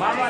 मामा